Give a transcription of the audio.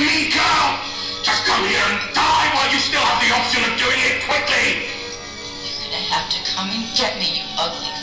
me, girl! Just come here and die while you still have the option of doing it quickly! You're gonna have to come and get me, you ugly.